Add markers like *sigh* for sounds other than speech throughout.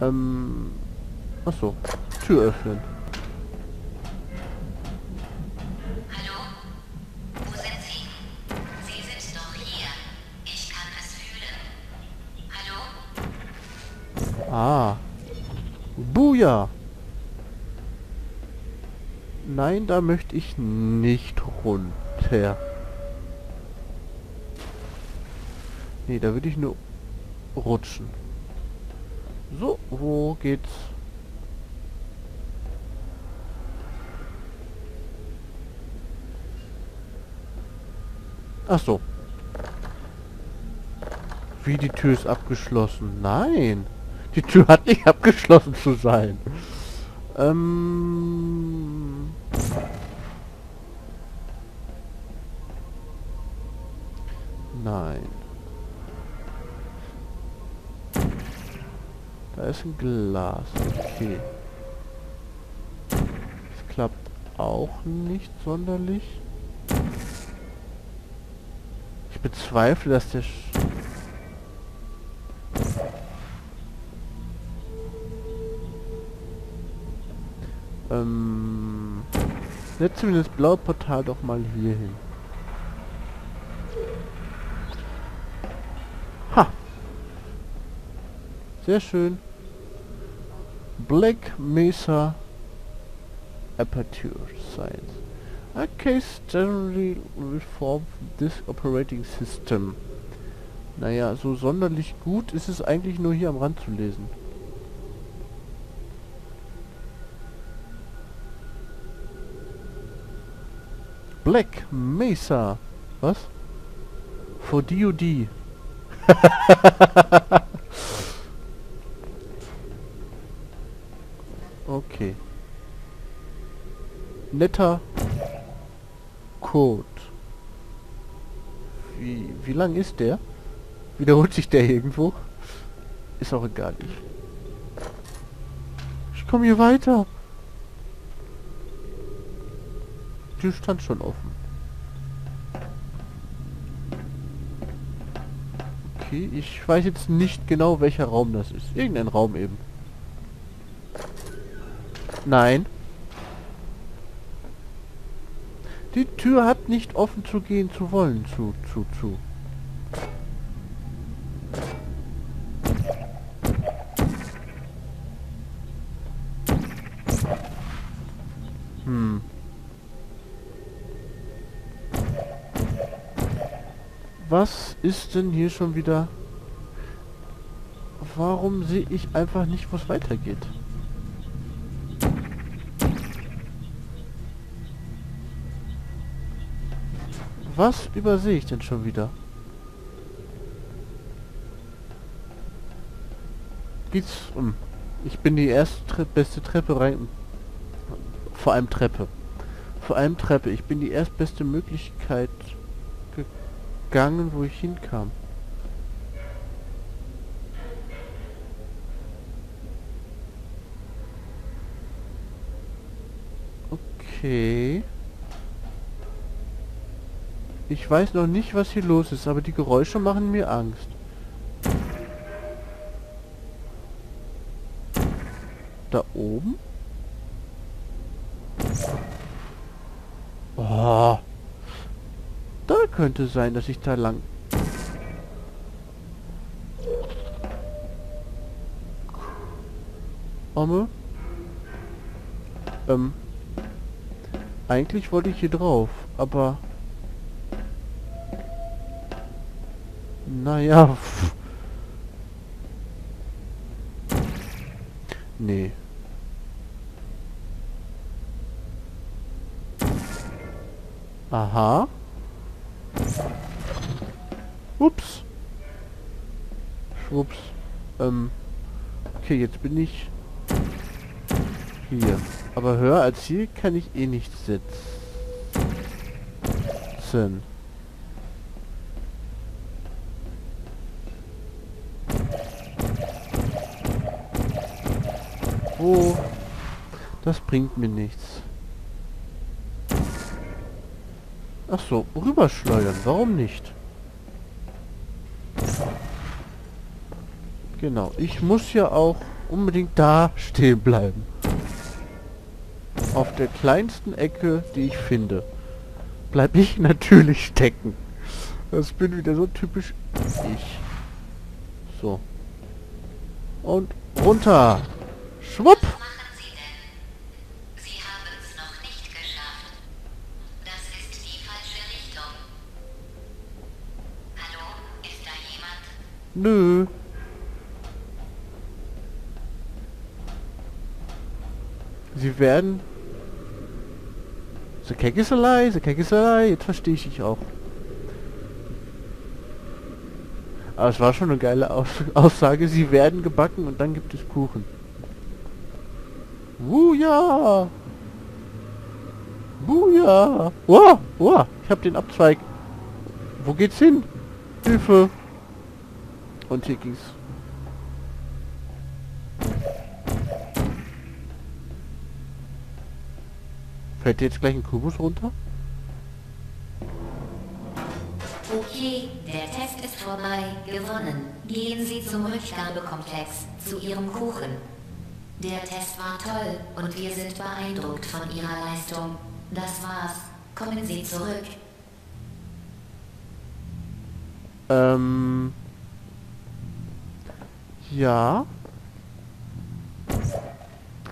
Ähm... Achso. Tür öffnen. Hallo? Wo sind Sie? Sie sind doch hier. Ich kann es fühlen. Hallo? Ah. Buja. Nein, da möchte ich nicht runter. Nee, da würde ich nur rutschen. So, wo geht's? Ach so. Wie die Tür ist abgeschlossen? Nein. Die Tür hat nicht abgeschlossen zu sein. Ähm... Nein. Da ist ein Glas. Okay. Das klappt auch nicht sonderlich. Ich bezweifle, dass der... Sch ähm... Setzen wir das blaue Portal doch mal hier hin. Ha! Sehr schön. Black Mesa Aperture Science. A case generally reform this operating system. Naja, so sonderlich gut ist es eigentlich nur hier am Rand zu lesen. Black Mesa. Was? For DOD. *laughs* Netter Code. Wie, wie lang ist der? Wiederholt sich der irgendwo? Ist auch egal. Ich, ich komme hier weiter. Die stand schon offen. Okay, ich weiß jetzt nicht genau, welcher Raum das ist. Irgendein Raum eben. Nein. Die Tür hat nicht offen zu gehen zu wollen. Zu, zu, zu. Hm. Was ist denn hier schon wieder? Warum sehe ich einfach nicht, wo es weitergeht? Was übersehe ich denn schon wieder? Geht's um? Ich bin die erste Tre beste Treppe rein. Vor allem Treppe. Vor allem Treppe. Ich bin die erstbeste Möglichkeit gegangen, wo ich hinkam. Okay. Ich weiß noch nicht, was hier los ist, aber die Geräusche machen mir Angst. Da oben? Oh. Da könnte sein, dass ich da lang... Omme? Ähm... Eigentlich wollte ich hier drauf, aber... Naja... Nee. Aha. Ups. Schwupps. Ähm. Okay, jetzt bin ich hier. Aber höher als hier kann ich eh nicht sitzen. Wo? Das bringt mir nichts. Ach so, rüberschleudern. Warum nicht? Genau. Ich muss ja auch unbedingt da stehen bleiben. Auf der kleinsten Ecke, die ich finde, bleib ich *laughs* natürlich stecken. Das bin wieder so typisch ich. So. Und runter. Schwupp. Sie. Hallo? Nö. Sie werden... The cake is a lie, the cake is a lie. Jetzt verstehe ich dich auch. Aber es war schon eine geile Aus Aussage. Sie werden gebacken und dann gibt es Kuchen. Wuja! Wuja! Wow, wow, ich hab den Abzweig. Wo geht's hin? Hilfe! Und hier ging's. Fällt jetzt gleich ein Kubus runter? Okay, der Test ist vorbei. Gewonnen. Gehen Sie zum Rückgabekomplex, zu Ihrem Kuchen. Der Test war toll und wir sind beeindruckt von Ihrer Leistung. Das war's. Kommen Sie zurück. Ähm. Ja.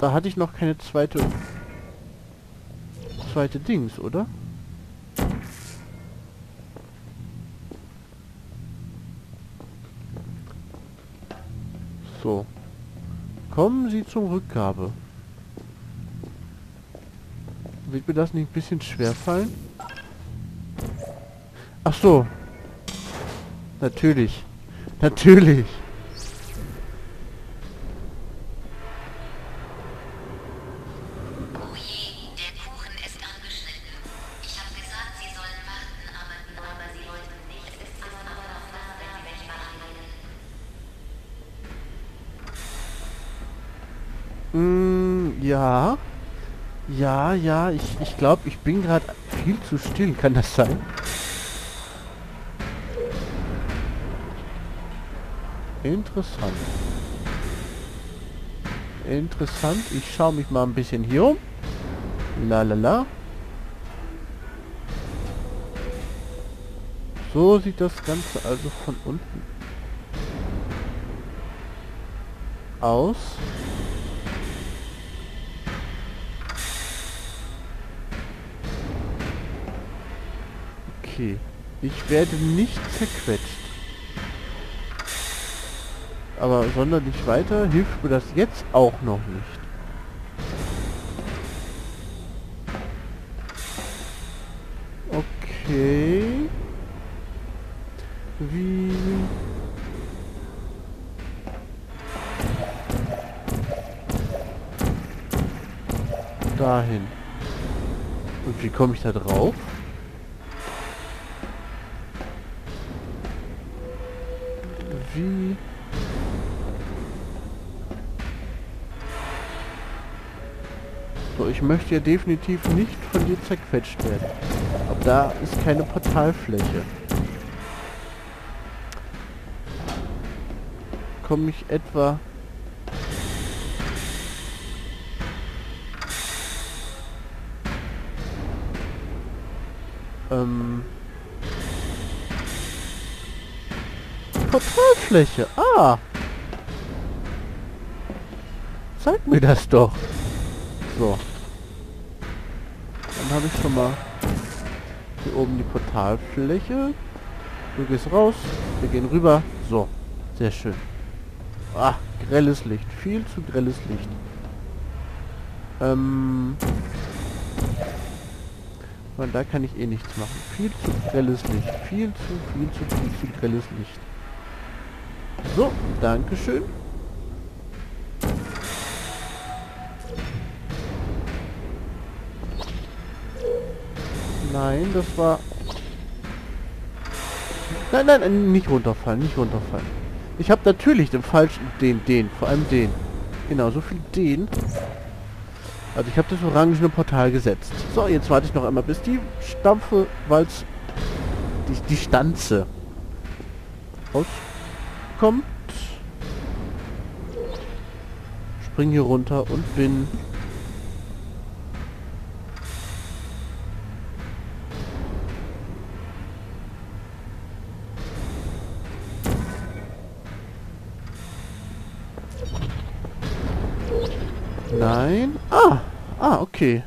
Da hatte ich noch keine zweite... Zweite Dings, oder? So. Kommen Sie zum Rückgabe. Wird mir das nicht ein bisschen schwer fallen? Ach so. Natürlich. Natürlich. Mm, ja. Ja, ja, ich, ich glaube, ich bin gerade viel zu still. Kann das sein? Interessant. Interessant. Ich schaue mich mal ein bisschen hier um. La la la. So sieht das Ganze also von unten aus. Okay. Ich werde nicht zerquetscht. Aber sonderlich weiter hilft mir das jetzt auch noch nicht. Okay. Wie... Dahin. Und wie komme ich da drauf? Wie... So, ich möchte ja definitiv nicht von dir zerquetscht werden. Aber da ist keine Portalfläche. Komme ich etwa... Ähm... Portalfläche. Ah. Zeig mir das doch. So. Dann habe ich schon mal hier oben die Portalfläche. Du gehst raus. Wir gehen rüber. So. Sehr schön. Ah, grelles Licht. Viel zu grelles Licht. Ähm... Weil da kann ich eh nichts machen. Viel zu grelles Licht. Viel zu, viel zu, viel zu grelles Licht. So, Dankeschön. Nein, das war... Nein, nein, nicht runterfallen, nicht runterfallen. Ich habe natürlich den falschen... Den, den, vor allem den. Genau, so viel den. Also ich habe das orangene Portal gesetzt. So, jetzt warte ich noch einmal, bis die Stampfe, Walz... Die, die Stanze rauskommt. spring hier runter und bin... Nein. Ah, ah, okay.